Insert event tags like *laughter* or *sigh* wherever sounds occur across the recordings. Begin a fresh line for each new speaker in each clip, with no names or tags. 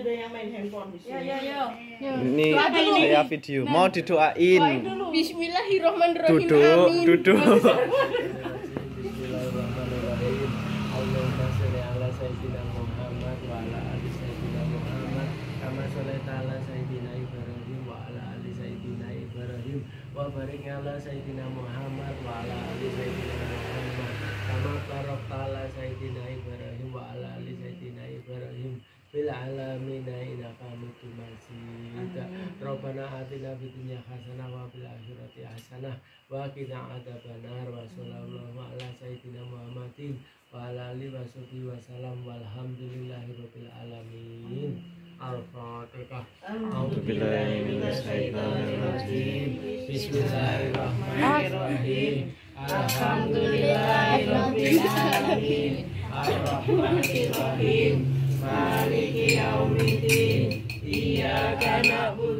ada yang main handphone di sini.
Ya, ya, ya.
Ini saya video. Mau didoain.
Bismillahirrahmanirrahim.
Duduk,
Amin.
duduk.
Wa barik ala sayyidina Muhammad wa ala ali sayyidina Muhammad. Kama barakta ala sayyidina Ibrahim wa ala ali sayyidina Ibrahim. Bil alamin innaka hamidum majid. Rabbana atina fid dunya hasanah wa fil akhirati hasanah wa qina adzabannar wa sallallahu ala sayyidina Muhammadin wa ala alihi wa sahbihi wa salam walhamdulillahi rabbil alamin. Al-Fatihah. A'udzu billahi minasy syaithanir rajim. Bismillahirrahmanirrahim. Maliki yaumiddin. Iyyaka na'budu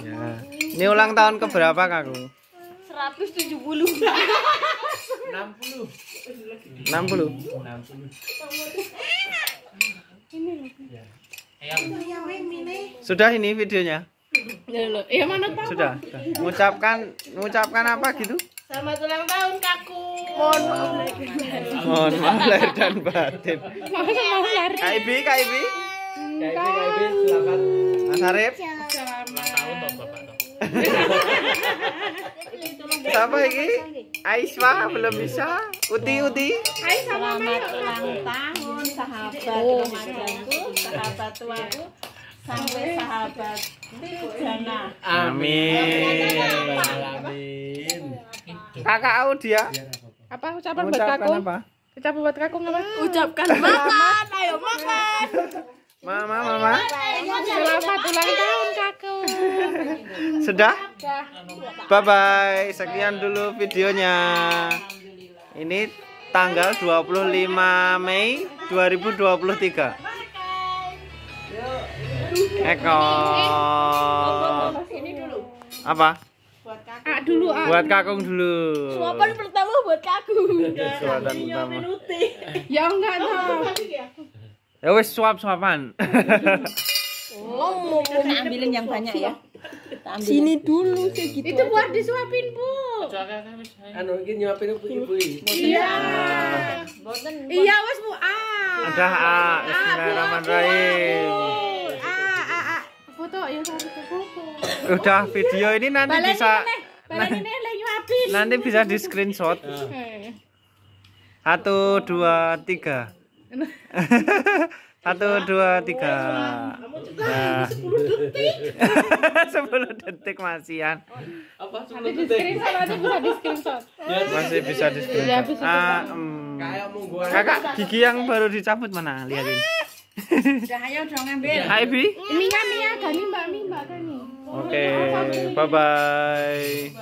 Ya. Ini ulang tahun ke berapa Kakung?
170.
60.
60.
60.
Sudah ini videonya?
Ya lo, mana tahu?
Sudah. Mengucapkan mengucapkan apa gitu?
Selamat ulang tahun kakku. Mohon maaf.
Mohon maaf lahir dan batin.
Mohon maaf lahir.
Kak Ibi, Kak Ibi,
Kak Ibi, Kak Ibi, selamat.
Mas Arif. Siapa ini? Aiswa belum bisa. Uti, Uti.
Selamat ulang tahun sahabat remajaku, sahabat tuaku, sampai sahabat Jana.
Amin.
Amin.
Kakak Audia.
Apa ucapan buat
apa?
Ucapan buat kakung apa? Ucapkan makan, ayo makan.
Mama, mama.
Selamat ulang tahun *laughs*
Sudah? Bye bye. Sekian dulu videonya. Ini tanggal 25 Mei 2023. Eko. Apa?
Buat. Ah dulu ah.
Buat kakung dulu.
Suapan pertama buat kakung.
Suatan pertama.
Ya enggak tahu.
Ya wes suap-suapan.
Oh, ambilin yang banyak ya. Sini dulu segitu. Itu buat disuapin, Bu.
Anu iki nyuapin ibu iki.
Iya. Iya, wes Bu. Ah.
Ada Bismillahirrahmanirrahim.
Ah, ah, ah. Foto ya foto.
Udah video ini nanti bisa
ini
nanti bisa di screenshot. Satu, dua, tiga. *laughs* Satu, dua, tiga. Nah. *laughs* *laughs* Sepuluh detik masian.
Apa
screenshot, nanti bisa di screenshot.
Masih bisa di
Iya,
screenshot. Ah,
monggo
Kakak gigi yang baru dicabut mana? Lihatin.
Udah ayo dong ambil.
Hai Bi.
Mia Mia Gani Mbak Mi Mbak Gani.
Oke, bye bye.